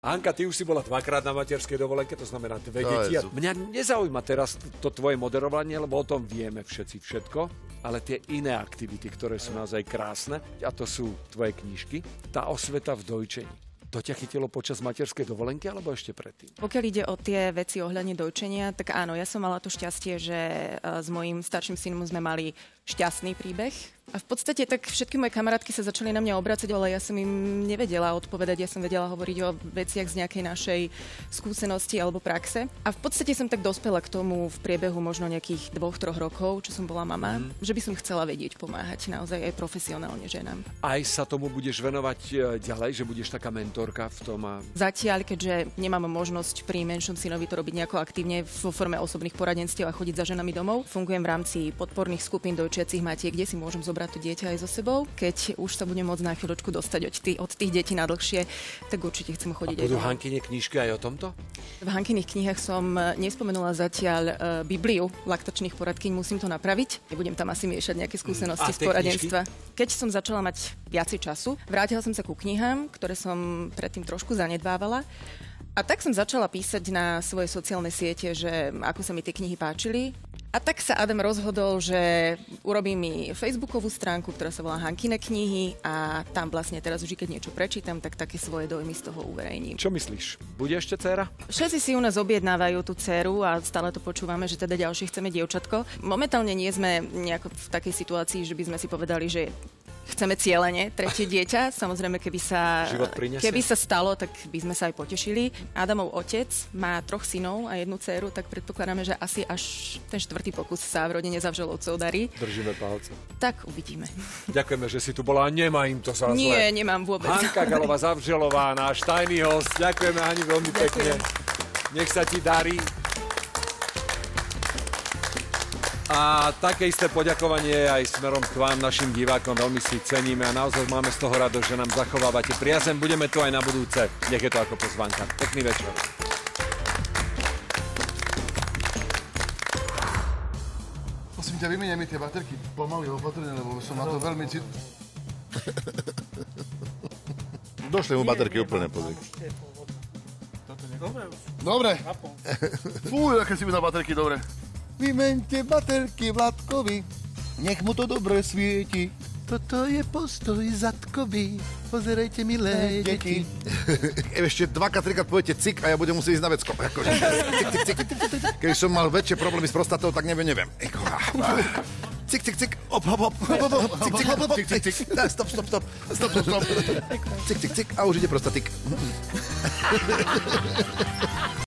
Hanka, ty už si bola dvakrát na materskej dovolenke, to znamená dve To deti. A. Mňa nezaujíma teraz to tvoje moderovanie, lebo o tom vieme všetci všetko, ale tie iné aktivity, ktoré sú naozaj krásne, a to sú tvoje knižky, tá osveta v dojčení. To ťa chytilo počas materskej dovolenky alebo ešte predtým? Pokiaľ ide o tie veci ohľadne dojčenia, tak áno, ja som mala to šťastie, že e, s mojím starším synom sme mali šťastný príbeh. A v podstate tak všetky moje kamarátky sa začali na mňa obracať, ale ja som im nevedela odpovedať, ja som vedela hovoriť o veciach z nejakej našej skúsenosti alebo praxe. A v podstate som tak dospela k tomu v priebehu možno nejakých dvoch, troch rokov, čo som bola mama, mm. že by som chcela vedieť pomáhať naozaj aj profesionálne ženám. Aj sa tomu budeš venovať e, ďalej, že budeš taká mentorka v tom a Zatiaľ, keďže nemám možnosť pri menšom synovi to robiť nejako aktívne vo forme osobných poradenstiev a chodiť za ženami domov, fungujem v rámci podporných skupín dojčiacich matiek, kde si môžem zobrať to dieťa aj so sebou. Keď už sa budem môcť na chvíľočku dostať od, tých, od tých detí na dlhšie, tak určite chcem a chodiť aj budú domov. Hankyne knižky aj o tomto? V Hankyných knihách som e, nespomenula zatiaľ e, Bibliu laktačných poradkyň, musím to napraviť. Nebudem tam asi miešať nejaké skúsenosti A z poradenstva. Keď som začala mať viacej času, vrátila som sa ku knihám, ktoré som predtým trošku zanedbávala. A tak som začala písať na svoje sociálne siete, že ako sa mi tie knihy páčili. A tak sa Adam rozhodol, že urobí mi facebookovú stránku, ktorá sa volá Hankine knihy a tam vlastne teraz už, keď niečo prečítam, tak také svoje dojmy z toho uverejním. Čo myslíš? Bude ešte dcera? Všetci si u nás objednávajú tú dceru a stále to počúvame, že teda ďalšie chceme dievčatko. Momentálne nie sme nejako v takej situácii, že by sme si povedali, že chceme cieľene tretie dieťa. Samozrejme, keby sa, keby sa stalo, tak by sme sa aj potešili. Adamov otec má troch synov a jednu dceru, tak predpokladáme, že asi až ten štvrtý pokus sa v rodine Zavželovcov darí. Držíme palce. Tak uvidíme. Ďakujeme, že si tu bola nemá im to za Nie, zle. nemám vôbec. Hanka Galová Zavželová, náš tajný host. Ďakujeme Ani veľmi pekne. Nech sa ti darí. A také isté poďakovanie aj smerom k vám, našim divákom, veľmi si ceníme a naozaj máme z toho radosť, že nám zachovávate priazem. Budeme tu aj na budúce. Nech je to ako pozvanka. Pekný večer. Prosím ťa, vymenia mi tie baterky pomaly opatrne, lebo som na to veľmi cit... Došli mu baterky úplne, pozri. Dobre. Fúj, aké si mi na baterky, dobre. Vymente baterky Vladkovi, nech mu to dobre svieti. Toto je postoj zadkový, pozerajte milé deti. Ešte dvakrát, trikrát poviete cik a ja budem musieť ísť na vecko. Akože, cik, cik, cik. Keď som mal väčšie problémy s prostatou, tak neviem, neviem. Cik, cik, cik, op, hop, hop, hop, hop, hop, cik, cik, hop, hop, cik, cik, stop, stop, stop, stop, stop, stop, cik, cik, cik, a už ide prostatik.